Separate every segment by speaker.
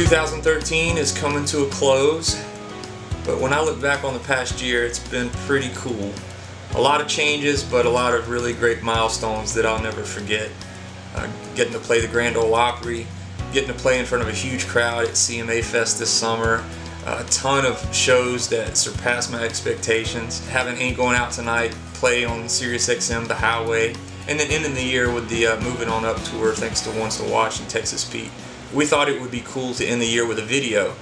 Speaker 1: 2013 is coming to a close, but when I look back on the past year, it's been pretty cool. A lot of changes, but a lot of really great milestones that I'll never forget. Uh, getting to play the Grand Ole Opry, getting to play in front of a huge crowd at CMA Fest this summer, a ton of shows that surpassed my expectations, having Ain't Going Out Tonight play on SiriusXM The Highway, and then ending the year with the uh, Moving On Up tour thanks to Ones to Watch and Texas Pete. We thought it would be cool to end the year with a video.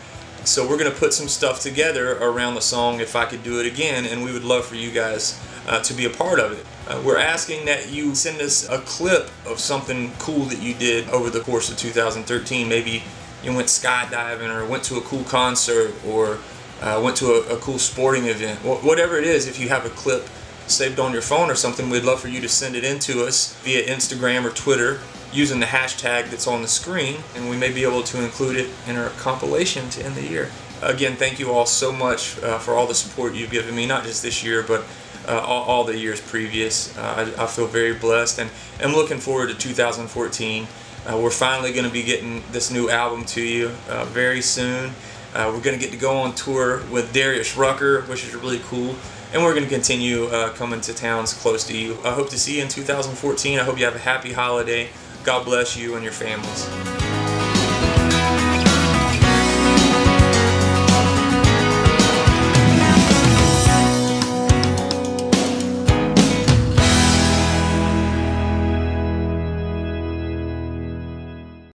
Speaker 1: So we're going to put some stuff together around the song If I Could Do It Again, and we would love for you guys uh, to be a part of it. Uh, we're asking that you send us a clip of something cool that you did over the course of 2013. Maybe you went skydiving or went to a cool concert or uh, went to a, a, cool sporting event. Wh whatever it is, if you have a clip saved on your phone or something, we'd love for you to send it in to us via Instagram or Twitter using the hashtag that's on the screen and we may be able to include it in our compilation to end the year. Again, thank you all so much uh, for all the support you've given me, not just this year, but uh, all, all, the years previous. Uh, I, I, feel very blessed and I'm looking forward to 2014. Uh, we're finally going to be getting this new album to you uh, very soon. Uh, we're going to get to go on tour with Darius Rucker, which is really cool. And we're going to continue uh, coming to towns close to you. I hope to see you in 2014. I hope you have a happy holiday. God bless you and your families.